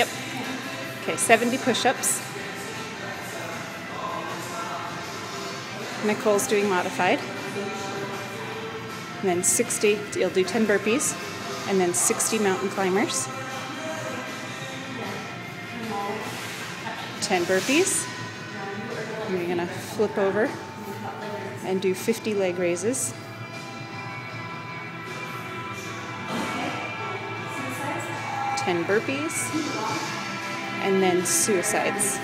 Yep. Okay, 70 push-ups. Nicole's doing modified. And then 60, you'll do 10 burpees, and then 60 mountain climbers. 10 burpees. And you're gonna flip over and do 50 leg raises. 10 burpees, and then suicides.